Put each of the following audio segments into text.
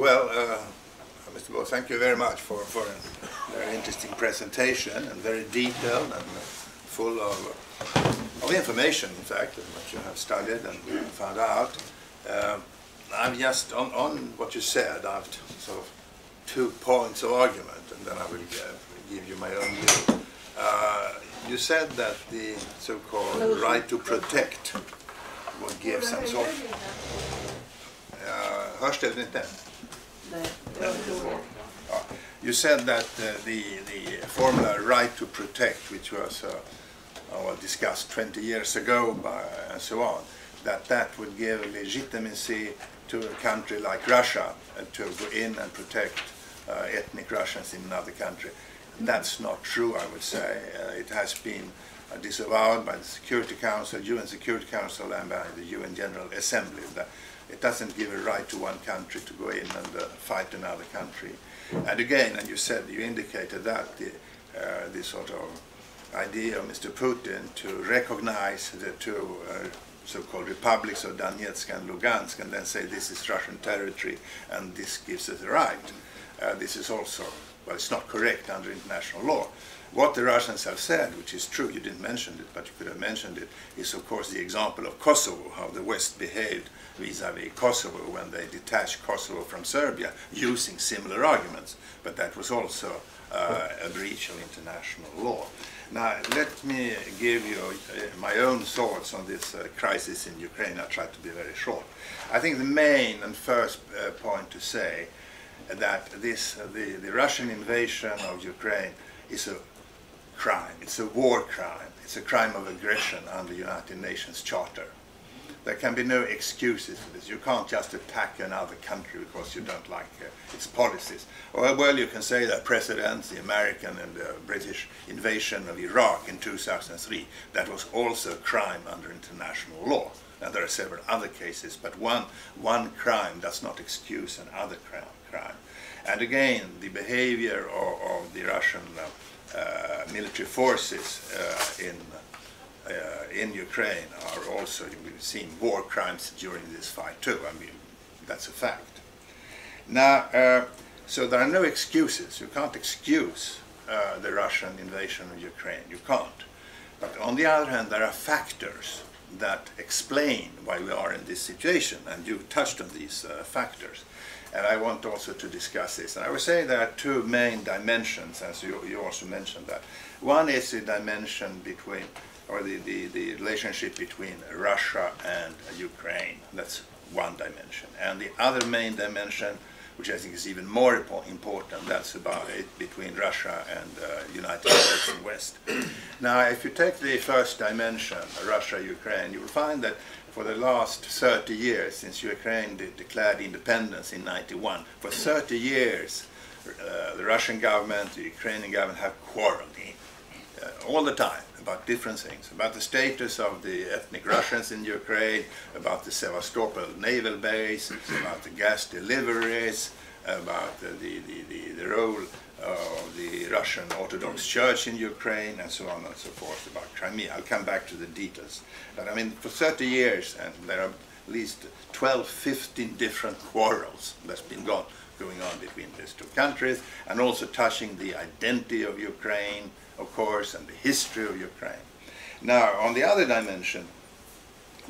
Well, uh, Mr. Bo, thank you very much for, for a very interesting presentation and very detailed and full of, of information, in fact, what you have studied and found out. Uh, I'm just, on, on what you said, I have sort of two points of argument, and then I will uh, give you my own view. Uh, you said that the so-called right to protect would give some sort... Uh, hörs det inte? You said that uh, the, the formula right to protect, which was uh, well, discussed 20 years ago by, and so on, that that would give legitimacy to a country like Russia uh, to go in and protect uh, ethnic Russians in another country. That's not true, I would say. Uh, it has been uh, disavowed by the Security Council, UN Security Council, and by the UN General Assembly. That it doesn't give a right to one country to go in and uh, fight another country. And again, and you said, you indicated that, the, uh, the sort of idea of Mr. Putin to recognize the two uh, so-called republics of Donetsk and Lugansk and then say this is Russian territory and this gives us a right. Uh, this is also, well, it's not correct under international law. What the Russians have said, which is true, you didn't mention it, but you could have mentioned it, is of course the example of Kosovo, how the West behaved vis-à-vis -vis Kosovo when they detached Kosovo from Serbia using similar arguments. But that was also uh, a breach of international law. Now, let me give you uh, my own thoughts on this uh, crisis in Ukraine. I'll try to be very short. I think the main and first uh, point to say that this, the, the Russian invasion of Ukraine is a crime. It's a war crime. It's a crime of aggression under the United Nations Charter. There can be no excuses for this. You can't just attack another country because you don't like uh, its policies. Or, well, you can say that President, the American and the British invasion of Iraq in 2003, that was also a crime under international law. And there are several other cases, but one, one crime does not excuse another crime. And again, the behavior of, of the Russian uh, military forces uh, in uh, in Ukraine are also, we've seen war crimes during this fight too. I mean, that's a fact. Now, uh, so there are no excuses. You can't excuse uh, the Russian invasion of Ukraine. You can't. But on the other hand, there are factors that explain why we are in this situation, and you touched on these uh, factors. And I want also to discuss this. And I would say there are two main dimensions, as you, you also mentioned that. One is the dimension between or the, the, the relationship between Russia and Ukraine. That's one dimension. And the other main dimension, which I think is even more important, that's about it between Russia and uh, United States and West. Now, if you take the first dimension, Russia-Ukraine, you will find that for the last 30 years, since Ukraine de declared independence in 91, for 30 years, uh, the Russian government, the Ukrainian government have quarreled uh, all the time about different things, about the status of the ethnic Russians in Ukraine, about the Sevastopol naval base, about the gas deliveries, about the, the, the, the, role of the Russian Orthodox Church in Ukraine, and so on and so forth, about Crimea. I'll come back to the details. But I mean, for 30 years, and there are at least 12, 15 different quarrels that's been gone, going on between these two countries, and also touching the identity of Ukraine, of course, and the history of Ukraine. Now, on the other dimension,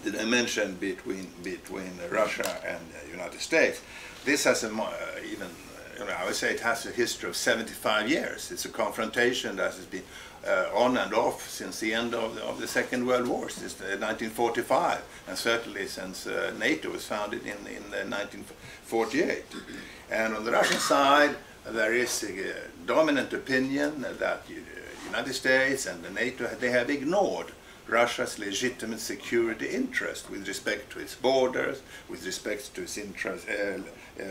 the dimension between between Russia and the United States, this has a uh, even I would say it has a history of 75 years. It's a confrontation that has been uh, on and off since the end of the, of the Second World War, since 1945, and certainly since uh, NATO was founded in, in 1948. And on the Russian side, there is a dominant opinion that the United States and the NATO, they have ignored Russia's legitimate security interest with respect to its borders, with respect to its interest, uh, uh,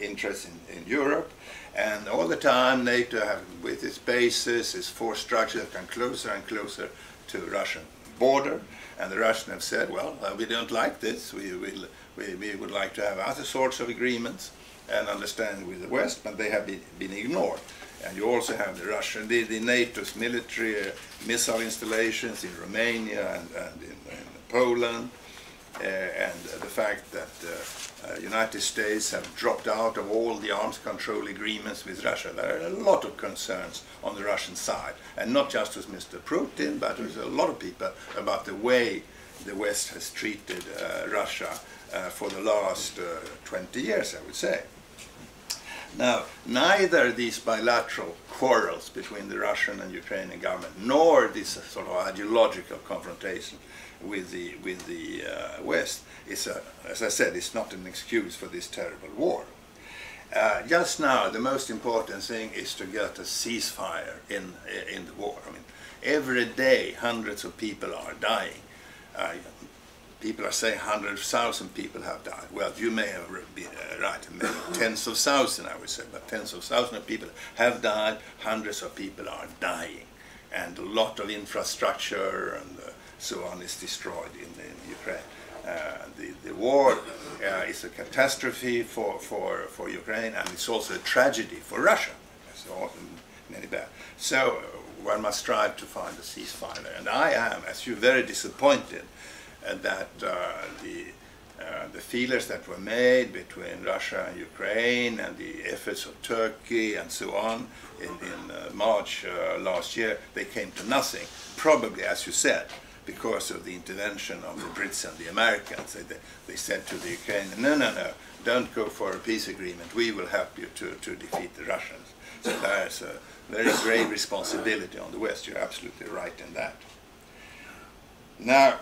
interest in, in, Europe. And all the time NATO have, with its bases, its force structure, come closer and closer to Russian border. And the Russians have said, well, uh, we don't like this. We, we, we, we would like to have other sorts of agreements and understanding with the West, but they have been, been ignored. And you also have the Russian, the, the NATO's military uh, missile installations in Romania and, and in, in, Poland. and the fact that uh, United States have dropped out of all the arms control agreements with Russia. There are a lot of concerns on the Russian side, and not just with Mr. Putin, but with a lot of people about the way the West has treated uh, Russia uh, for the last uh, 20 years, I would say. Now, neither these bilateral quarrels between the Russian and Ukrainian government, nor this sort of ideological confrontation with the, with the uh, West is, a, as I said, it's not an excuse for this terrible war. Uh, just now, the most important thing is to get a ceasefire in, in the war. I mean, every day hundreds of people are dying. Uh, people are saying 100,000 people have died. Well, you may have been uh, right, maybe tens of thousands, I would say, but tens of thousands of people have died, hundreds of people are dying, and a lot of infrastructure and uh, so on is destroyed in, in Ukraine. Uh, the, the war uh, is a catastrophe for, for, for Ukraine, and it's also a tragedy for Russia. So, many bad. So uh, one must strive to find a ceasefire. And I am, as you, very disappointed that uh, the uh, the feelers that were made between Russia and Ukraine and the efforts of Turkey and so on in, in uh, March uh, last year, they came to nothing. Probably, as you said, because of the intervention of the Brits and the Americans. They, they said to the Ukrainians, no, no, no, don't go for a peace agreement. We will help you to, to defeat the Russians. So there's a very grave responsibility on the West. You're absolutely right in that. Now,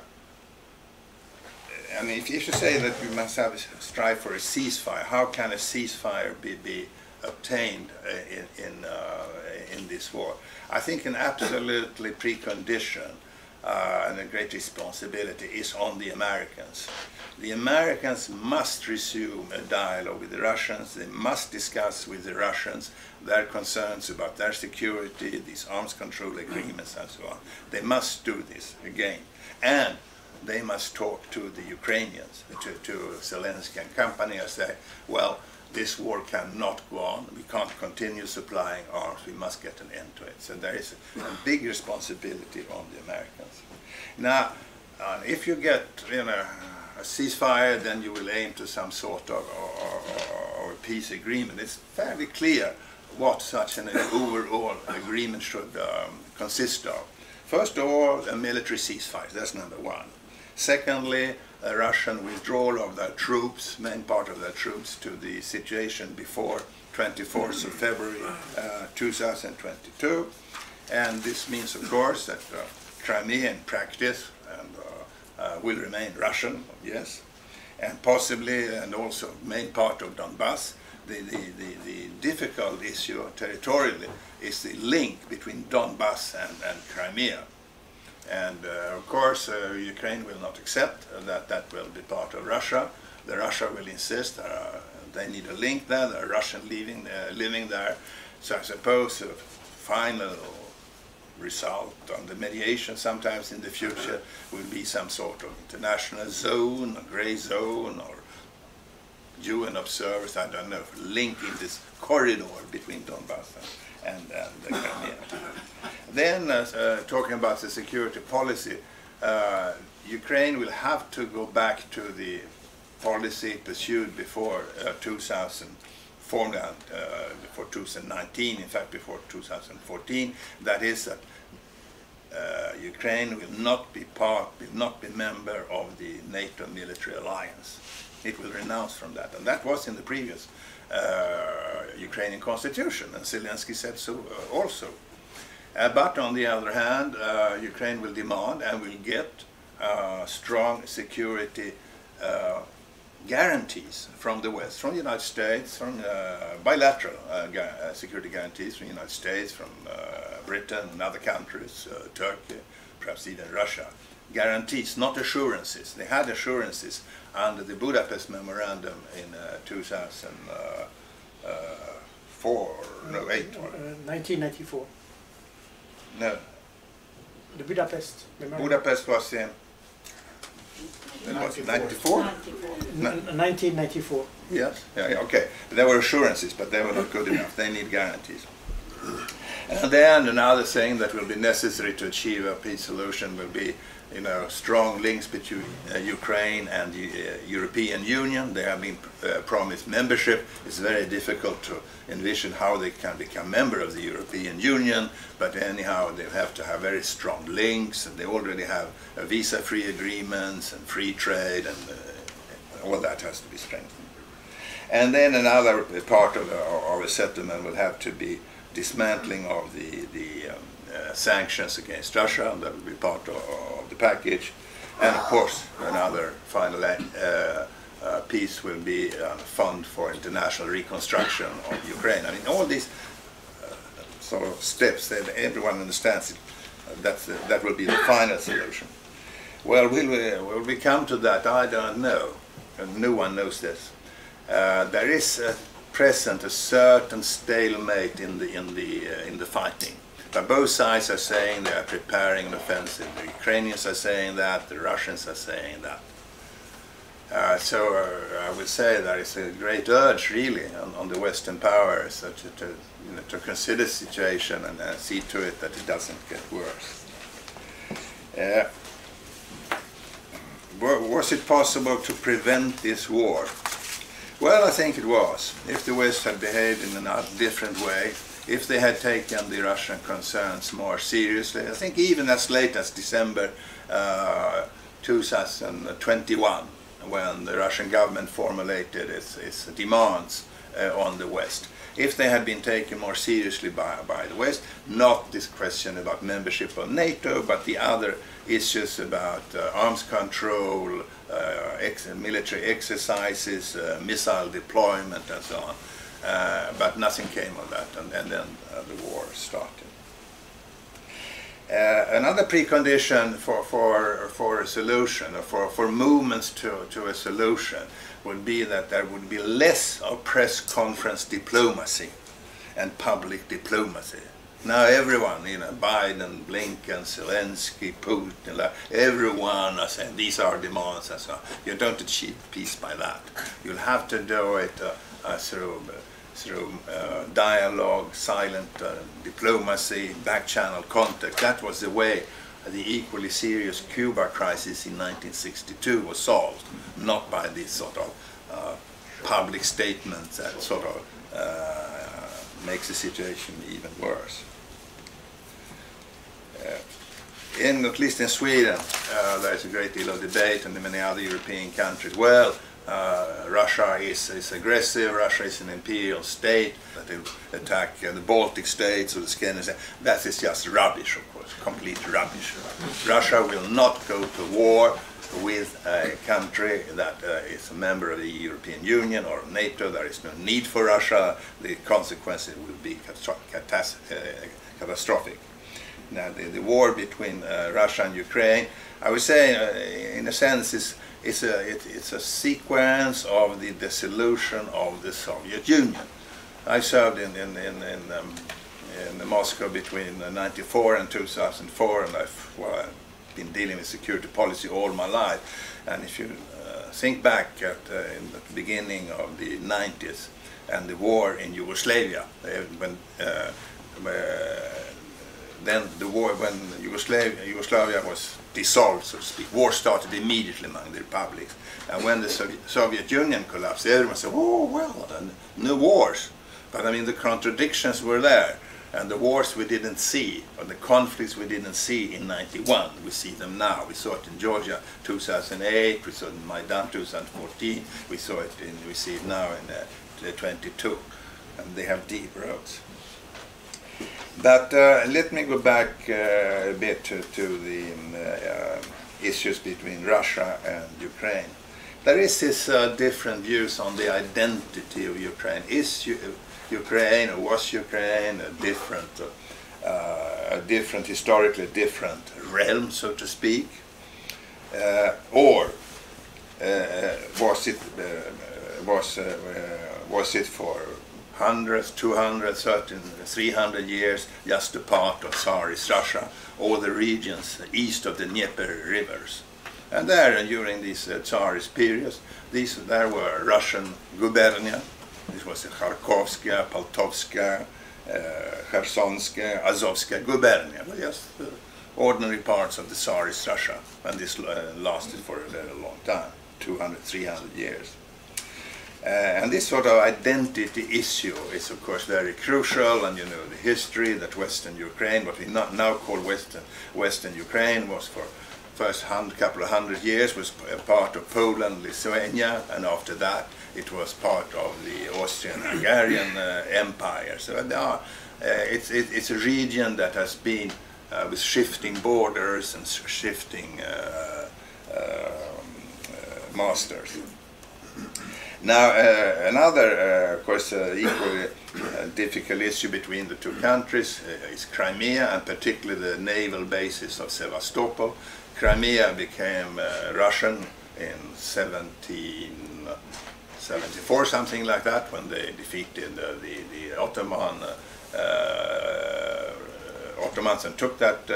I mean, if you say that we must have strive for a ceasefire, how can a ceasefire be, be obtained uh, in, in, uh, in this war? I think an absolutely precondition uh, and a great responsibility is on the Americans. The Americans must resume a dialogue with the Russians. They must discuss with the Russians their concerns about their security, these arms control agreements, and so on. They must do this again. And they must talk to the Ukrainians, to, to Zelensky and company, and say, well, this war cannot go on. We can't continue supplying arms. We must get an end to it. So there is a, a big responsibility on the Americans. Now, uh, if you get you know, a ceasefire, then you will aim to some sort of or, or, or peace agreement. It's fairly clear what such an overall agreement should um, consist of. First of all, a military ceasefire. That's number one. Secondly, a Russian withdrawal of their troops, main part of their troops, to the situation before 24th of February uh, 2022. And this means, of course, that uh, Crimea in practice and, uh, uh, will remain Russian, yes, and possibly, and also main part of Donbass. The, the, the, the difficult issue territorially is the link between Donbass and, and Crimea. And uh, of course, uh, Ukraine will not accept that that will be part of Russia. The Russia will insist uh, they need a link there. There are Russians living, living there. So I suppose the final result on the mediation sometimes in the future will be some sort of international zone, a gray zone, or UN observers, I don't know, linking this corridor between Donbass and, and the. Then, uh, uh, talking about the security policy, uh, Ukraine will have to go back to the policy pursued before 2000 formula uh, before 2019, in fact before 2014, that is that uh, Ukraine will not be part, will not be member of the NATO military alliance. It will renounce from that, and that was in the previous uh, Ukrainian constitution, and Zelensky said so also. Uh, but on the other hand, uh, Ukraine will demand and will get uh, strong security guarantees from the West, from the United States, from bilateral security guarantees from the United States, from Britain and other countries, Turkey, perhaps even Russia guarantees, not assurances. They had assurances under the Budapest Memorandum in uh, 2004, no, 8. Uh, 1994. No. The Budapest Memorandum. Budapest was in. It was 94? 1994. Yes, yeah, yeah, okay. There were assurances, but they were not good enough. They need guarantees. And then another thing that will be necessary to achieve a peace solution will be you know, strong links between uh, Ukraine and the uh, European Union. They have been uh, promised membership. It's very difficult to envision how they can become member of the European Union, but anyhow, they have to have very strong links, and they already have visa-free agreements and free trade, and uh, all that has to be strengthened. And then another part of, our, a settlement will have to be dismantling of the, the um, uh, sanctions against Russia, and that will be part of, of, the package. And of course, another final uh, uh, piece will be a fund for international reconstruction of Ukraine. I mean, all these uh, sort of steps that everyone understands, it, that's that will be the final solution. Well, will we, will we come to that? I don't know. No one knows this. Uh, there is present a certain stalemate in the in the uh, in the fighting. But both sides are saying they are preparing an offensive. The Ukrainians are saying that. The Russians are saying that. Uh, so uh, I would say there is a great urge, really, on, on the Western powers to, to, you know, to consider the situation and uh, see to it that it doesn't get worse. Uh, was it possible to prevent this war? Well, I think it was. If the West had behaved in a different way, if they had taken the Russian concerns more seriously, I think even as late as December uh, 2021, when the Russian government formulated its, its demands uh, on the West. If they had been taken more seriously by, by the West, not this question about membership of NATO, but the other issues about uh, arms control, uh, ex military exercises, uh, missile deployment, and so on. Uh, but nothing came of that, and, and then the war started. Uh, another precondition for, for, for a solution, or for, for movements to, to a solution, would be that there would be less of press conference diplomacy and public diplomacy. Now everyone, you know, Biden, Blinken, Zelensky, Putin, everyone are saying these are demands and so on. You don't achieve peace by that. You'll have to do it uh, uh, through, through uh, dialogue, silent uh, diplomacy, back-channel contact. That was the way the equally serious Cuba crisis in 1962 was solved, not by these sort of uh, public statements that sort of uh, makes the situation even worse. Uh, in, at least in Sweden, uh, there's a great deal of debate, and in many other European countries. Well, uh, Russia is, is aggressive, Russia is an imperial state, that they attack uh, the Baltic states or the Scandinavian That is just rubbish, of course, complete rubbish. Russia will not go to war with a country that uh, is a member of the European Union or NATO. There is no need for Russia. The consequences will be catastrophic now the, the war between uh, Russia and Ukraine, I would say, uh, in a sense, is it's a it, it's a sequence of the dissolution of the Soviet Union. I served in in in, in, um, in Moscow between '94 uh, and 2004, and I've well, I've been dealing with security policy all my life. And if you uh, think back at uh, in the beginning of the 90s and the war in Yugoslavia, when then the war, when Yugoslavia, Yugoslavia was dissolved, so to speak, war started immediately among the republics. And when the Soviet Union collapsed, everyone said, oh, well, no wars. But I mean, the contradictions were there. And the wars we didn't see, or the conflicts we didn't see in 91, we see them now. We saw it in Georgia 2008, we saw it in Maidan 2014, we saw it in, we see it now in uh, 22. And they have deep roots. But uh, let me go back uh, a bit to, to the um, uh, issues between Russia and Ukraine. There is this uh, different views on the identity of Ukraine. Is U Ukraine or was Ukraine a different, uh, a different historically different realm, so to speak, uh, or was it was was it for hundreds, 200, 300 years, just a part of Tsarist Russia, all the regions east of the Dnieper rivers. And there, during these uh, Tsarist periods, these, there were Russian gubernia, this was Kharkovskaya, Poltavskaya, uh, Khersonska, Azovska gubernia, just uh, ordinary parts of the Tsarist Russia, and this uh, lasted for a very long time, 200, 300 years. Uh, and this sort of identity issue is of course very crucial and you know the history that Western Ukraine, what we now call Western, Western Ukraine was for first couple of hundred years was part of Poland, Lithuania and after that it was part of the Austrian-Hungarian uh, Empire. So there are, uh, it's, it, it's a region that has been uh, with shifting borders and shifting uh, um, masters. Now, uh, another, uh, of course, uh, equally uh, difficult issue between the two countries uh, is Crimea, and particularly the naval basis of Sevastopol. Crimea became uh, Russian in 1774, something like that, when they defeated the, the Ottoman Ottomans and took that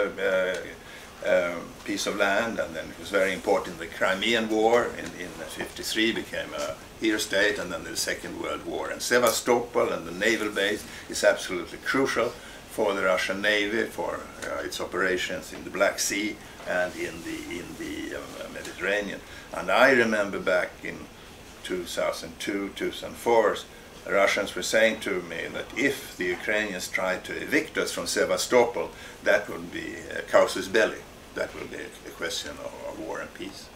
uh, piece of land, and then it was very important. The Crimean War in, in 53 became a hero state, and then the Second World War. And Sevastopol and the naval base is absolutely crucial for the Russian Navy, for uh, its operations in the Black Sea and in the, in the uh, Mediterranean. And I remember back in 2002, 2004, the Russians were saying to me that if the Ukrainians tried to evict us from Sevastopol, that would be a casus belli that will be a question of, of war and peace.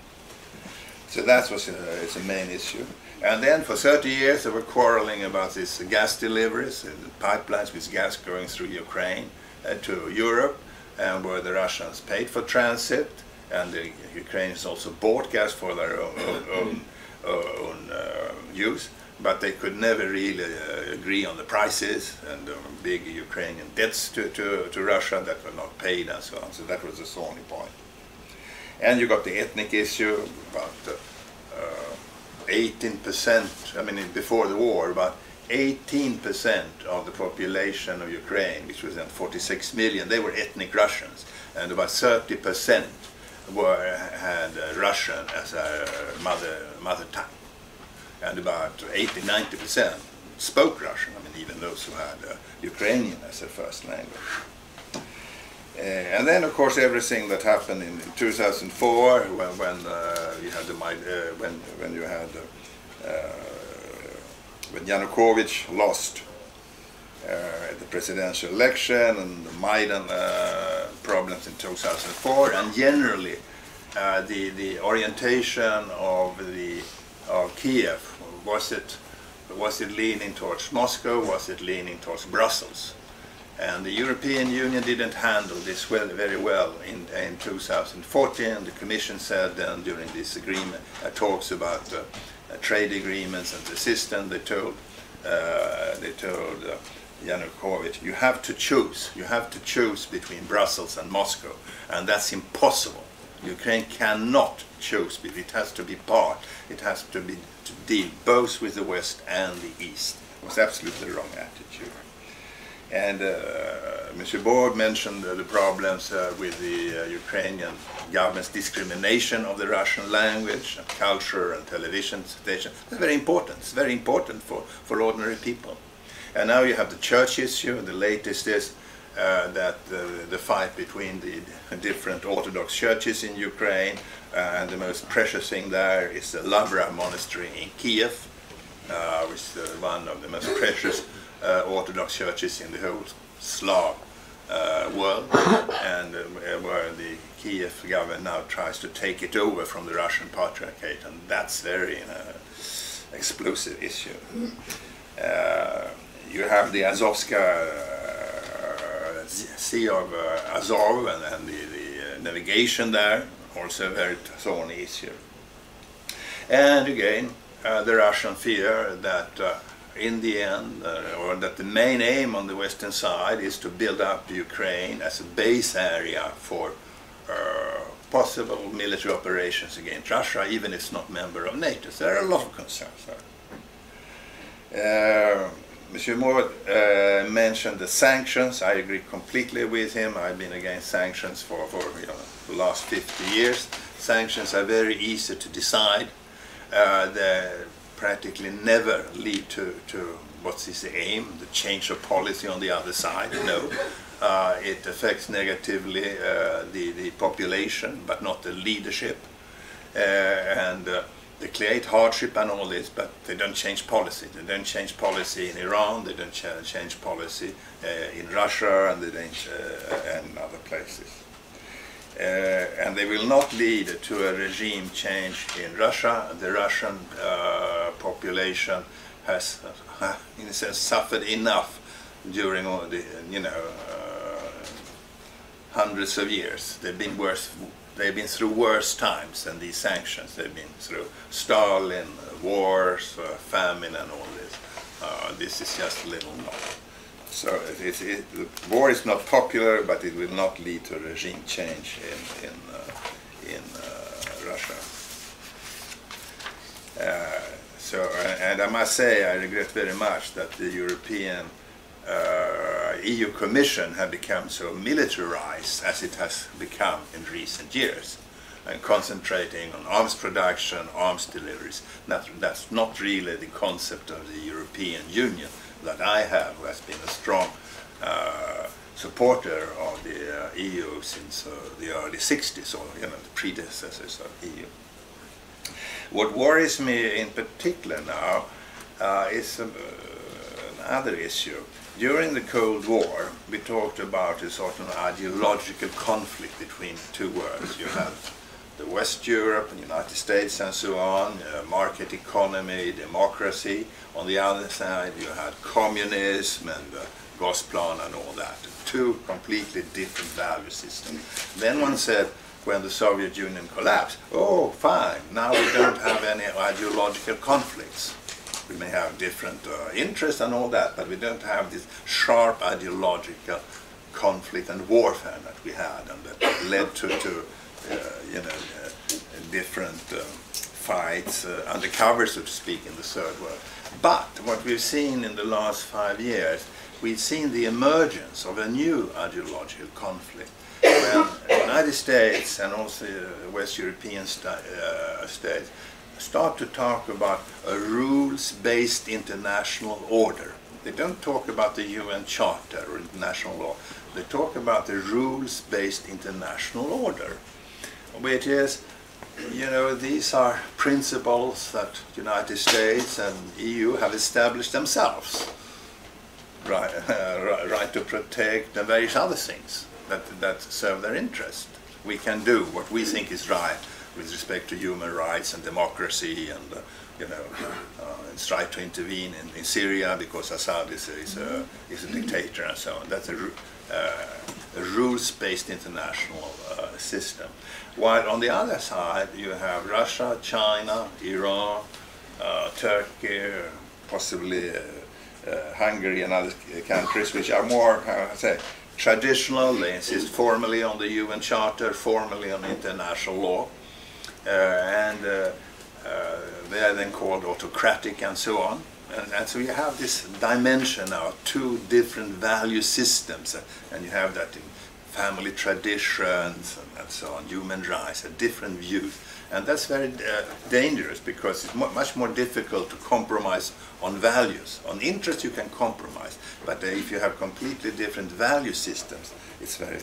So that was a, it's a main issue. And then for 30 years they were quarreling about these gas deliveries, uh, pipelines with gas going through Ukraine uh, to Europe, and where the Russians paid for transit, and the Ukrainians also bought gas for their own, own, own uh, use but they could never really uh, agree on the prices and the big Ukrainian debts to, to, to, Russia that were not paid and so on. So that was the thorny point. And you got the ethnic issue about 18%, uh, I mean before the war, about 18% of the population of Ukraine, which was then 46 million, they were ethnic Russians, and about 30% were had uh, Russian as a mother mother tongue and about 80 90% spoke Russian, I mean, even those who had uh, Ukrainian as their first language. Uh, and then, of course, everything that happened in, in 2004, when, when uh, you had the uh, when when you had uh, when Yanukovych lost uh, the presidential election and the Maidan problems in 2004, and generally the the orientation of the of Kiev was it was it leaning towards Moscow? Was it leaning towards Brussels? And the European Union didn't handle this well, very well in, in 2014. The Commission said then during this agreement, uh, talks about uh, trade agreements and the system, they told, uh, they told uh, Yanukovych, you have to choose. You have to choose between Brussels and Moscow. And that's impossible. Ukraine cannot choose, it has to be part. It has to be to deal both with the West and the East. It was absolutely the wrong attitude. And uh, Mr. Borg mentioned uh, the problems uh, with the uh, Ukrainian government's discrimination of the Russian language, and culture, and television station. It's very important. It's very important for, for ordinary people. And now you have the church issue. The latest is uh, that the, the, fight between the different Orthodox churches in Ukraine uh, and the most precious thing there is the Lavra monastery in Kiev, uh, which is uh, one of the most precious uh, Orthodox churches in the whole Slav uh, world, and where the Kiev government now tries to take it over from the Russian Patriarchate, and that's very explosive issue. you have the Azovska Sea of Azov and, and the, the navigation there, also very thorny issue. And again, uh, the Russian fear that uh, in the end, uh, or that the main aim on the western side is to build up Ukraine as a base area for uh, possible military operations against Russia, even if it's not member of NATO. So there are a lot of concerns there. Uh, Monsieur Moore uh, mentioned the sanctions. I agree completely with him. I've been against sanctions for, for you know, the last 50 years. Sanctions are very easy to decide. Uh, they practically never lead to, to what's his aim? The change of policy on the other side? No. Uh, it affects negatively uh, the, the population, but not the leadership. Uh, and uh, they create hardship and all this, but they don't change policy. They don't change policy in Iran, they don't ch change policy uh, in Russia, and they don't, uh, and other places. and they will not lead to a regime change in Russia. The Russian population has, in a sense, suffered enough during all the, you know, hundreds of years. They've been worse. They've been through worse times than these sanctions. They've been through Stalin, wars, uh, famine, and all this. Uh, this is just a little more. So it, it, it, the war is not popular, but it will not lead to regime change in in uh, in uh, Russia. Uh, so, and I must say, I regret very much that the European uh, EU Commission have become so militarized as it has become in recent years and concentrating on arms production, arms deliveries. That, that's not really the concept of the European Union that I have, who has been a strong uh, supporter of the uh, EU since uh, the early 60s, or you know, the predecessors of EU. What worries me in particular now uh, is uh, another issue during the Cold War, we talked about a sort of ideological conflict between two worlds. You had the West Europe and United States and so on, uh, market economy, democracy. On the other side, you had communism and uh, Gosplan and all that. Two completely different value systems. Then one said, when the Soviet Union collapsed, oh, fine, now we don't have any ideological conflicts we may have different uh, interests and all that, but we don't have this sharp ideological conflict and warfare that we had and that led to, to uh, you know, uh, different um, fights uh, undercover, so to speak, in the third world. But what we've seen in the last five years, we've seen the emergence of a new ideological conflict when the United States and also West European st uh, states start to talk about a rules-based international order. They don't talk about the UN Charter or international law. They talk about the rules-based international order, which is, you know, these are principles that United States and EU have established themselves. Right, uh, right to protect and various other things that, that serve their interest. We can do what we think is right with respect to human rights and democracy and uh, you know uh, and try to intervene in, in Syria because Assad is a, is a, is a dictator and so on. That's a, uh, a rules-based international uh, system. While on the other side you have Russia, China, Iran, Turkey, possibly Hungary and other countries which are more, how I say, traditional, they insist formally on the UN Charter, formally on international law. Uh, and uh, uh, they are then called autocratic and so on. And, and, so you have this dimension now, two different value systems, and you have that in family traditions and, and so on, human rights, a different views. And that's very uh, dangerous because it's much more difficult to compromise on values. On interest you can compromise, but uh, if you have completely different value systems, it's very,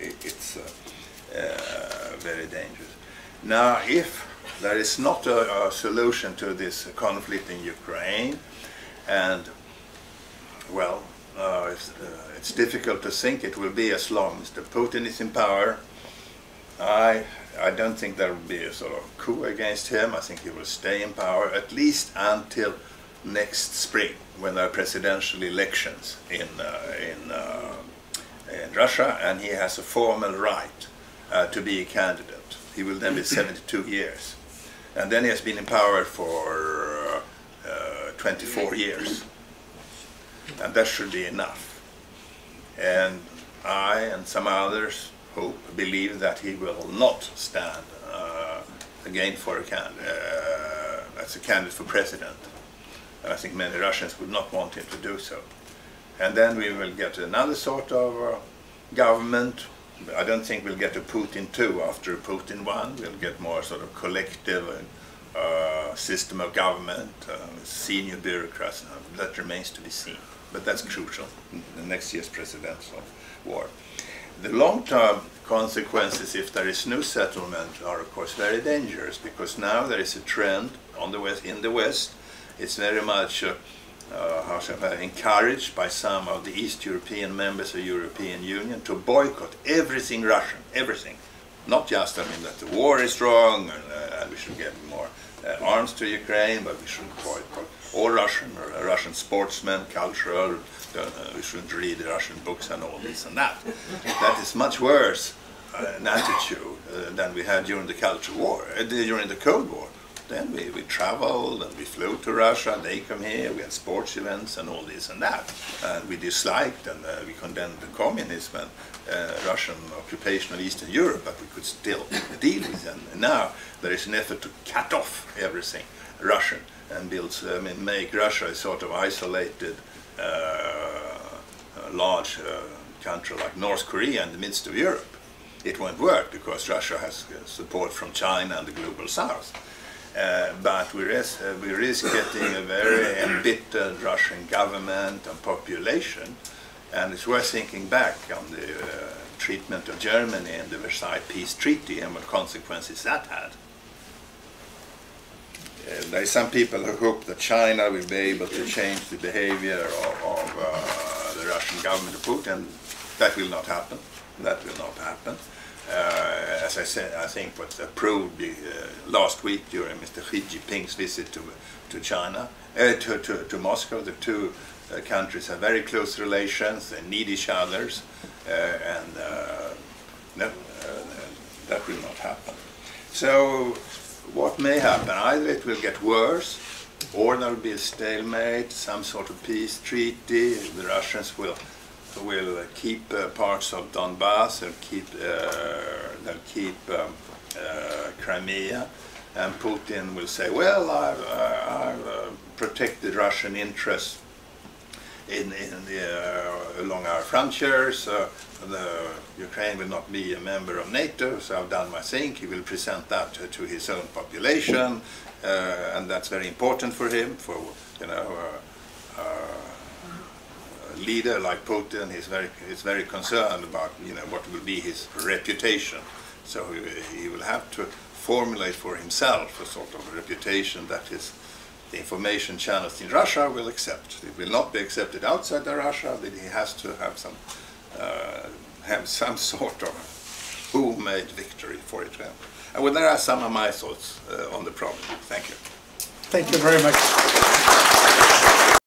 it's uh, very dangerous. Now, if there is not a, a solution to this conflict in Ukraine, and well, uh, it's, uh, it's, difficult to think it will be as long as Putin is in power. I, I don't think there will be a sort of coup against him. I think he will stay in power at least until next spring when there are presidential elections in, uh, in, uh, in Russia and he has a formal right uh, to be a candidate he will then be 72 years. And then he has been in power for uh, 24 years. And that should be enough. And I and some others hope, believe that he will not stand uh, again for a can uh, as a candidate for president. And I think many Russians would not want him to do so. And then we will get another sort of uh, government I don't think we'll get a Putin 2 after a Putin 1. We'll get more sort of collective uh, system of government, uh, senior bureaucrats. That remains to be seen. But that's crucial in the next year's presidential war. The long-term consequences, if there is no settlement, are of course very dangerous because now there is a trend on the west, in the West. It's very much uh, how should I, encouraged by some of the East European members of the European Union to boycott everything Russian, everything. Not just, I mean, that the war is wrong and, uh, we should get more uh, arms to Ukraine, but we should boycott all Russian, uh, Russian sportsmen, cultural, uh, we shouldn't read Russian books and all this and that. That is much worse uh, an attitude uh, than we had during the Cultural War, during the Cold War. Then we, we traveled and we flew to Russia, and they come here, we had sports events and all this and that. And we disliked and uh, we condemned the communism and uh, Russian occupation of Eastern Europe, but we could still deal with them. And now there is an effort to cut off everything Russian and build, I mean, make Russia a sort of isolated, uh, large uh, country like North Korea in the midst of Europe. It won't work because Russia has uh, support from China and the global south. Uh, but we risk, uh, we risk getting a very embittered Russian government and population. And it's worth thinking back on the uh, treatment of Germany and the Versailles Peace Treaty and what consequences that had. Uh, there are some people who hope that China will be able to change the behavior of, of uh, the Russian government of Putin. That will not happen. That will not happen. Uh, as I said, I think what approved uh, last week during Mr. Xi Jinping's visit to, to China, uh, to, to, to, Moscow. The two countries have very close relations, they need each other's, uh, and no, that will not happen. So what may happen, either it will get worse, or there will be a stalemate, some sort of peace treaty, the Russians will will keep uh, parts of Donbass, they'll keep, uh, they'll keep um, uh, Crimea, and Putin will say, well, I've, I've protected Russian interests in, in the, uh, along our frontiers. Uh, the Ukraine will not be a member of NATO, so I've done my thing. He will present that to, to his own population, uh, and that's very important for him. For you know, leader like Putin is very is very concerned about you know what will be his reputation. So he, he will have to formulate for himself a sort of reputation that his the information channels in Russia will accept. It will not be accepted outside of Russia. That he has to have some uh, have some sort of who-made victory for it. And well, there are some of my thoughts uh, on the problem. Thank you. Thank you very much.